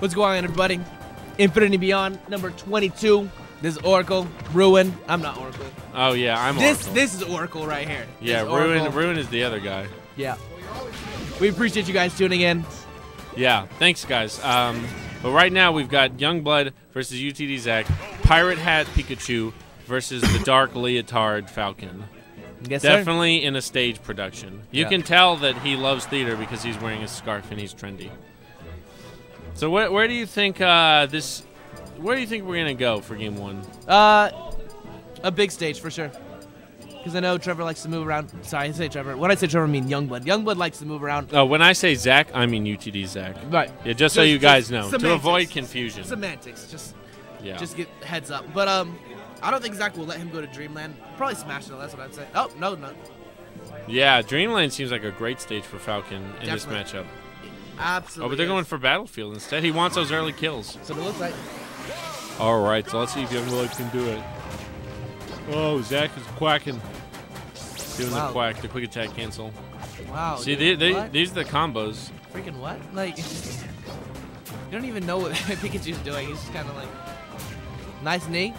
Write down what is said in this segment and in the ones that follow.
What's going on, everybody? Infinity Beyond number 22. This is Oracle. Ruin. I'm not Oracle. Oh yeah, I'm This Oracle. this is Oracle right here. yeah, Ruin. Oracle. Ruin is the other guy. Yeah. We appreciate you guys tuning in. Yeah, thanks guys. Um, but right now we've got Youngblood versus UTD Zac, Pirate Hat Pikachu versus the Dark Leotard Falcon. Yes, sir. Definitely in a stage production. You Yeah. can tell that he loves theater because he's wearing a scarf and he's trendy. So where, where do you think uh, this? Where do you think we're gonna go for game one? Uh, a big stage for sure. Because I know Trevor likes to move around. Sorry, I say Trevor. When I say Trevor, I mean Youngblood. Youngblood likes to move around. Oh, when I say Zac, I mean UTD Zac. Right. Yeah, just, so you guys just know, to avoid confusion. Semantics. Just yeah. just get heads up. But um, I don't think Zac will let him go to Dreamland. Probably Smash though. That's what I'd say. Oh no no. Yeah, Dreamland seems like a great stage for Falcon in this matchup. Absolutely. Oh, but they're is. going for Battlefield instead. He wants those early kills. So it looks like. All right, so let's see if Young Youngblood can do it. Oh, Zac is quacking. Doing Wow. the quack, the quick attack cancel. Wow. see, dude, they, they, these are the combos. Freaking what? Like, you don't even know what Pikachu's doing. He's just kind of like, nice knee.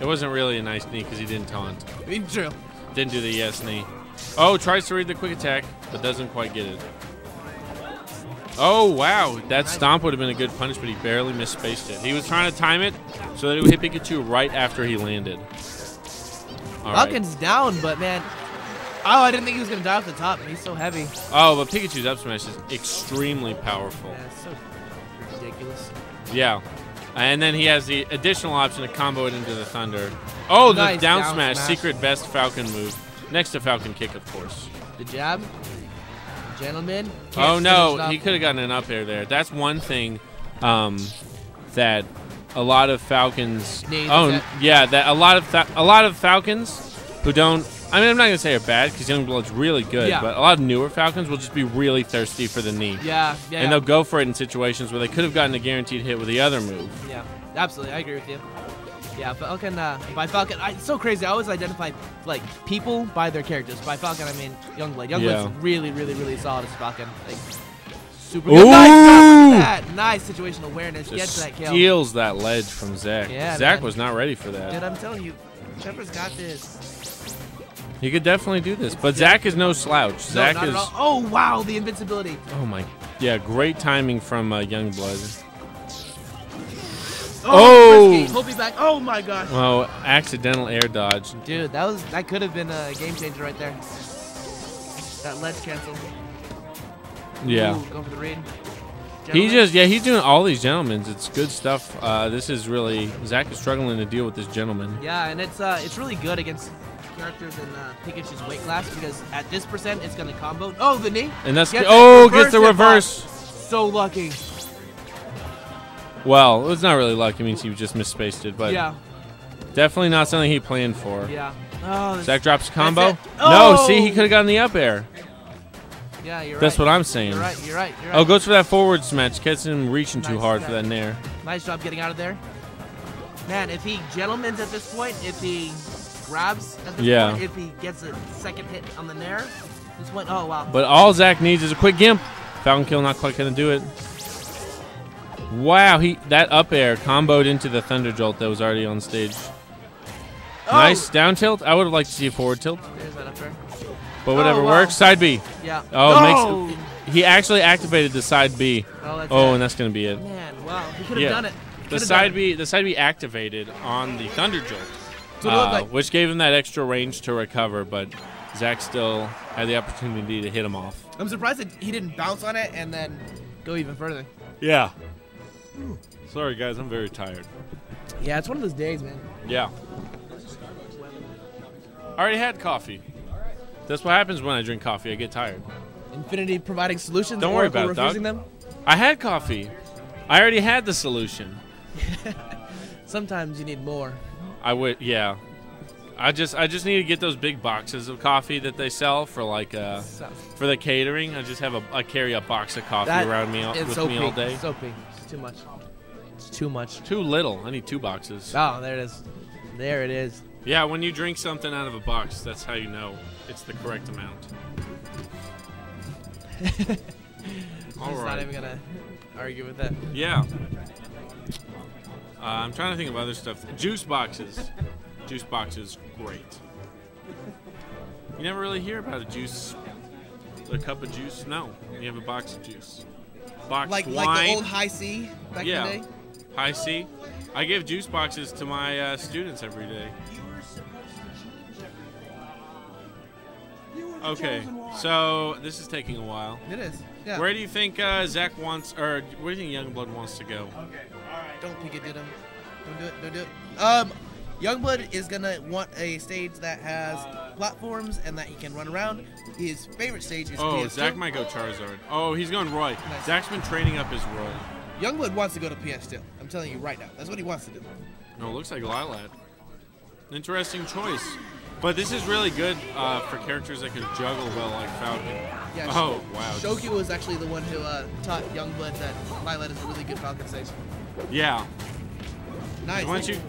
It wasn't really a nice knee because he didn't taunt. True. Didn't do the yes knee. Oh, tries to read the quick attack, but doesn't quite get it. Oh, wow. That stomp would have been a good punch, but he barely misspaced it. He was trying to time it so that it would hit Pikachu right after he landed. All right. Falcon's down, but man. Oh, I didn't think he was gonna die off the top. He's so heavy. Oh, but Pikachu's up smash is extremely powerful. Yeah, it's so ridiculous. Yeah. And then he has the additional option to combo it into the Thunder. Oh, the down, down smash, smash. secret best Falcon move. Next to Falcon kick, of course. The jab, gentleman. oh no, he could have gotten an up air there. That's one thing um, that a lot of Falcons. Oh it. yeah, that a lot of a lot of Falcons who don't. I mean, I'm not gonna say are bad because Youngblood's really good, Yeah. but a lot of newer Falcons will just be really thirsty for the knee, Yeah, yeah, and they'll go for it in situations where they could have gotten a guaranteed hit with the other move. yeah. Absolutely, I agree with you. Yeah, Falcon. Uh, by Falcon, I, it's so crazy. I always identify like people by their characters. By Falcon, I mean Youngblood. Youngblood's Yeah. really, really, really solid as Falcon. Like, super good. Nice job with that. Nice situational awareness. Gets that kill. steals that ledge from Zac. Yeah, Zac man. was not ready for that. Dude, I'm telling you, Trevor's got this. He could definitely do this, but Zac is no slouch. No, Zac is. Oh wow, the invincibility. Oh my. Yeah, great timing from uh, Youngblood. Oh, Oh! risky. He'll be back. Oh my gosh. Oh, accidental air dodge. Dude, that was that could have been a game changer right there. That ledge cancel. Yeah. Ooh, go for the read. He just, yeah, he's doing all these gentlemen's. It's good stuff. Uh, this is really, Zac is struggling to deal with this gentleman. Yeah, and it's uh it's really good against characters in uh, Pikachu's weight class because at this percent it's gonna combo. Oh, the knee. And that's, Gets oh, that gets the reverse. So lucky. Well, it's not really luck. It means he just misspaced it, but yeah, definitely not something he planned for. yeah. Oh, Zac drops a combo. it. No, Oh! see, he could have gotten the up air. yeah, you're That's right. what I'm saying. You're right. You're right. You're oh, right. Oh, goes for that forward smash. Gets him reaching too Nice hard for that nair. Nice job getting out of there. Man, if he gentleman's at this point, if he grabs at this Yeah. point, if he gets a second hit on the nair, this point, oh wow. But all Zac needs is a quick gimp. Falcon kill not quite gonna do it. Wow, he that up air comboed into the thunder jolt that was already on stage. Oh! Nice down tilt. I would have liked to see a forward tilt, There's that up there. but whatever Oh, wow. works. Side B. Yeah. Oh, makes he actually activated the side B. Oh, that's Oh, and that's gonna be it. Man, wow. He could have Yeah. done it. The Could've side done it. B, the side B activated on the thunder jolt, So uh, like- which gave him that extra range to recover. But Zac still had the opportunity to hit him off. I'm surprised that he didn't bounce on it and then go even further. Yeah. Sorry guys, I'm very tired. Yeah, it's one of those days, man. Yeah. I already had coffee. That's what happens when I drink coffee. I get tired. Infinity providing solutions. Don't worry about it, dog. refusing them. I had coffee. I already had the solution. Sometimes you need more. I would, yeah. I just, I just need to get those big boxes of coffee that they sell for like, uh, for the catering. I just have a, I carry a box of coffee that around me all, with so me all day. So peak. Too much. It's too much. Too little. I need two boxes. Oh, there it is. There it is. Yeah, when you drink something out of a box, that's how you know it's the correct amount. All Just not even gonna. argue with that. Yeah. Uh, I'm trying to think of other stuff. Juice boxes. Juice boxes, great. You never really hear about a juice, a cup of juice. No, you have a box of juice. Boxed Like wine. like the old Hi-C back yeah. in the day. Hi-C. I give juice boxes to my uh, students every day. Okay, so this is taking a while. It is. Yeah. Where do you think uh, Zac wants, or where do you think Youngblood wants to go? Okay. all right. Don't pick it, did him. Don't do it. Don't do it. Um, Youngblood is gonna want a stage that has platforms and that he can run around. His favorite stage is Oh, PS2. Zac might go Charizard. Oh, he's going Roy. Nice. Zac's been training up his Roy. Youngblood wants to go to PS2. I'm telling you right now. That's what he wants to do. No, it looks like Lylat. Interesting choice. But this is really good uh, for characters that can juggle well, like Falcon. Yeah. Oh, wow. Shoku was actually the one who uh, taught Youngblood that Lylat is a really good Falcon stage. Yeah. Nice. Once you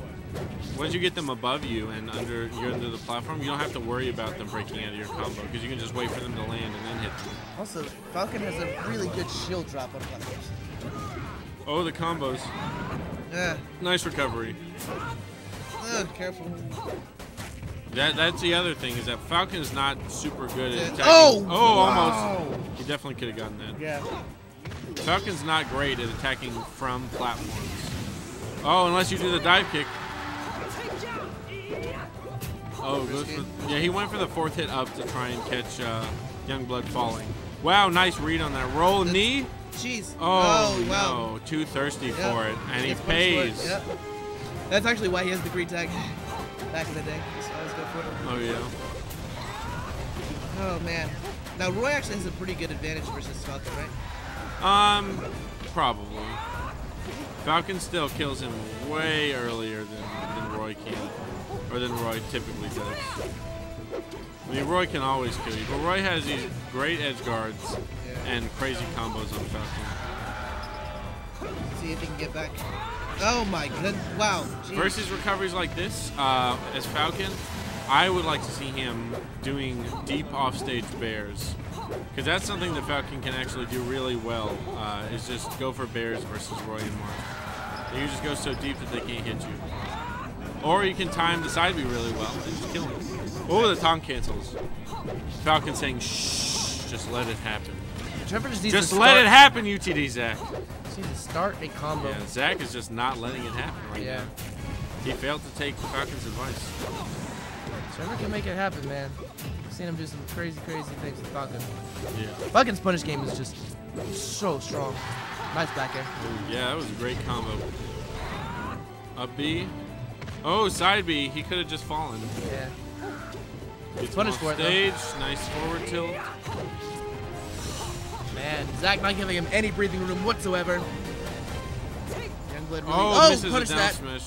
once you get them above you and under you're under the platform, you don't have to worry about them breaking out of your combo because you can just wait for them to land and then hit them. Also, Falcon has a really good shield drop on platforms. Oh, the combos. Yeah. Nice recovery. Ugh, careful. That that's the other thing is that Falcon is not super good at attacking. Oh! oh, wow. almost. He definitely could have gotten that. Yeah. Falcon's not great at attacking from platforms. Oh, unless you do the dive kick. Oh, goes for, yeah, he went for the fourth hit up to try and catch uh, Youngblood falling. Wow, nice read on that roll knee. Jeez. Oh, wow. no, too thirsty Yep. for it, and he Gets punished for it. pays. Yep. That's actually why he has the green tag back in the day. So I was good for it. Oh yeah. Oh man. Now Roy actually has a pretty good advantage versus Falcon, right? Um, probably. Falcon still kills him way earlier than, than Roy can, or than Roy typically does. I mean, Roy can always kill you, but Roy has these great edge guards and crazy combos on Falcon. See if he can get back. Oh my good. Wow. Versus recoveries like this, uh, as Falcon, I would like to see him doing deep offstage bairs. Because that's something that Falcon can actually do really well, uh, is just go for bairs versus Roy and Marth. You just go so deep that they can't hit you. Or you can time the side B really well and just kill him. Oh, the taunt cancels. Falcon saying, shh, just let it happen. Trevor just needs Just to let it happen, UTD Zac. Just needs to start a combo. Yeah, Zac is just not letting it happen right Yeah. now. He failed to take Falcon's advice. Trevor can make it happen, man. I've seen him do some crazy, crazy things with Falcon. Yeah. Falcon's punish game is just so strong. Nice back air. Yeah, that was a great combo. Up B. Oh, side B. He could have just fallen. Yeah. Gets punished for it, though. stage. Nice forward tilt. Man, Zac not giving him any breathing room whatsoever. Youngblood really. Oh, oh misses a punish down that. smash.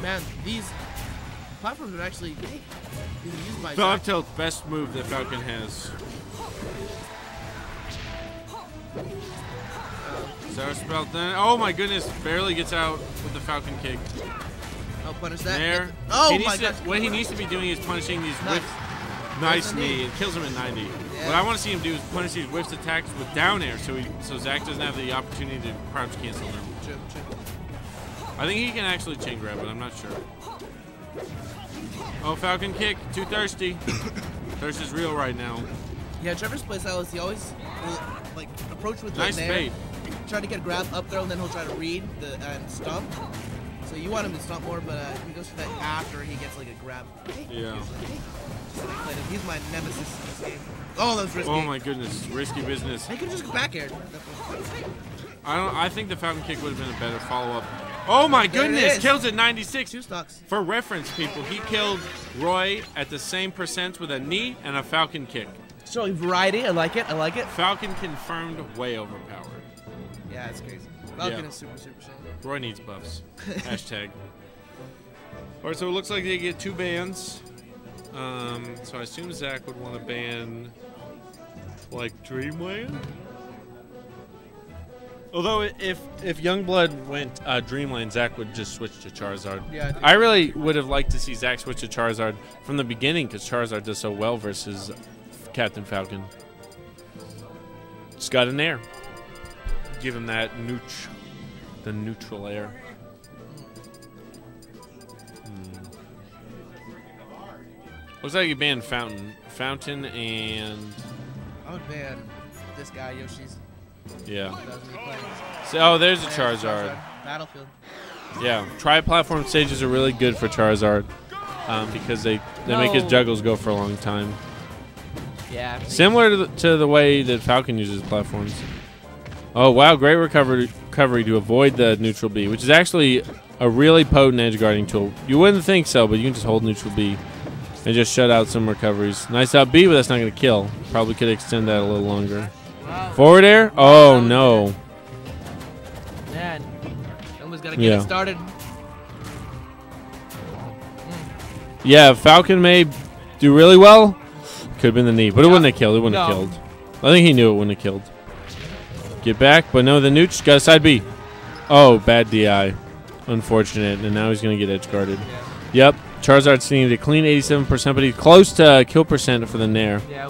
Man, these platforms are actually being used by Dog tilt, best move that Falcon has. Um, Sour spell then. Oh my goodness, barely gets out with the Falcon kick. Oh, punish that. There. Oh He my needs to- What he needs to be doing is punishing these Nice. whiffs. Nice knee. knee. It kills him at 90. Yeah. What I want to see him do is punish these whiffs attacks with down air, so he, so Zac doesn't have the opportunity to crouch cancel them. I think he can actually chain grab, but I'm not sure. Oh, Falcon kick. Too thirsty. Thirst is real right now. Yeah, Trevor's playstyle is he always will like approach with Nice the bait. try to get a grab up throw, and then he'll try to read the and stomp. So you want him to stomp more, but uh, he goes for that after he gets like a grab. Yeah. So they played him. He's my nemesis in this game. Oh, that was risky. Oh my goodness, risky business. They could just go back air. I don't. I think the Falcon kick would have been a better follow up. Oh my There goodness, kills at 96. Two stocks. For reference, people, he killed Roy at the same percent with a knee and a Falcon kick. Showing variety. I like it. I like it. Falcon confirmed, way overpowered. Yeah, it's crazy. Falcon Yeah. is super, super strong. Roy needs buffs. Hashtag. All right, so it looks like they get two bans. Um, so I assume Zac would want to ban, like Dreamland. Although if if Youngblood went uh, Dreamland, Zac would just switch to Charizard. Yeah, I I really would have liked to see Zac switch to Charizard from the beginning because Charizard does so well versus Captain Falcon. Just got an air. Give him that neutral, the neutral air. Hmm. Looks like you banned Fountain. Fountain and I would ban this guy, Yoshi's. yeah. Doesn't he play? So, oh, there's a Yeah, Charizard. Battlefield. Yeah, tri-platform stages are really good for Charizard um, because they, they make his juggles go for a long time. Yeah. Similar to the, to the way that Falcon uses platforms. Oh wow, great recovery recovery to avoid the neutral B, which is actually a really potent edge guarding tool. You wouldn't think so, but you can just hold neutral B and just shut out some recoveries. Nice out B, but that's not going to kill. Probably could extend that a little longer. Forward air? Oh no. Man. Someone's got to get Yeah. it started. Yeah, Falcon may do really well. Could have been the knee, but it wouldn't have killed. It wouldn't have No. killed. I think he knew it wouldn't have killed. Get back, but no, the Nooch got a side B. Oh, bad DI. Unfortunate, and now he's going to get edge guarded. Yep, Charizard's at a clean 87%, but he's close to uh, kill percent for the Nair. Yeah.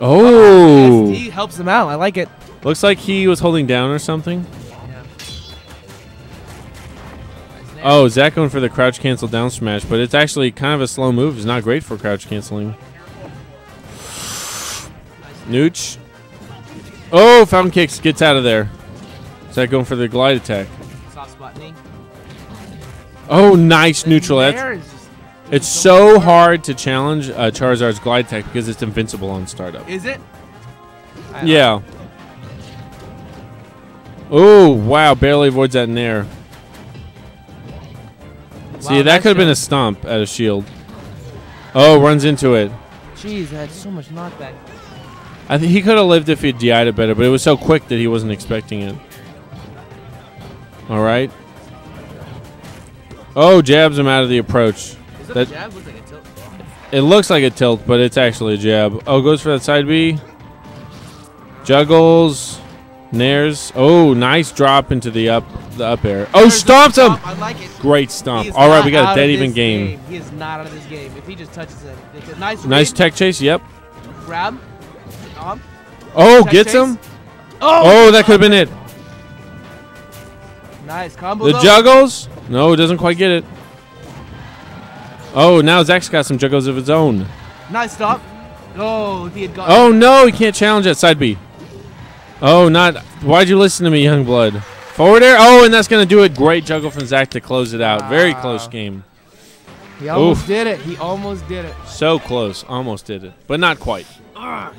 Oh! He helps him out. I like it. Looks like he was holding down or something. Yeah. Nice Oh, Zac going for the crouch cancel down smash, but it's actually kind of a slow move. It's not great for crouch canceling. Nooch. Oh, Fountain Kicks gets out of there. Is that going for the glide attack. Soft spot knee. Oh, nice neutral. That's, There is just- it's so hard to challenge uh, Charizard's glide attack because it's invincible on startup. Is it? Yeah. Oh, wow. Barely avoids that nair. See, Wow, that could have been a stomp at a shield. Oh, runs into it. Jeez, that's so much knockback. I think he could have lived if he DI'd it better, but it was so quick that he wasn't expecting it. All right. Oh, jabs him out of the approach. That, That- a jab? Looks like a tilt. It looks like a tilt, but it's actually a jab. Oh, goes for that side B. Juggles. Nairs. Oh, nice drop into the up the up air. Oh, There's him. Like it. Great stomp. All right, we got a dead even game. He is not out of this game. If he just touches a nice, Nice tech chase. Yep. grab. Um, Oh, gets chase. him. oh, Oh, that could have been it. nice combo. The though. juggles? No, it doesn't quite get it. Oh, now Zac's got some juggles of his own. Nice stop. Oh, he had got. Oh no, he can't challenge that side B. Oh, not. Why'd you listen to me, Youngblood? Forward air. Oh, and that's gonna do it. Great juggle from Zac to close it out. Very close game. he almost oof. did it. He almost did it. So close. Almost did it, but not quite. Ugh.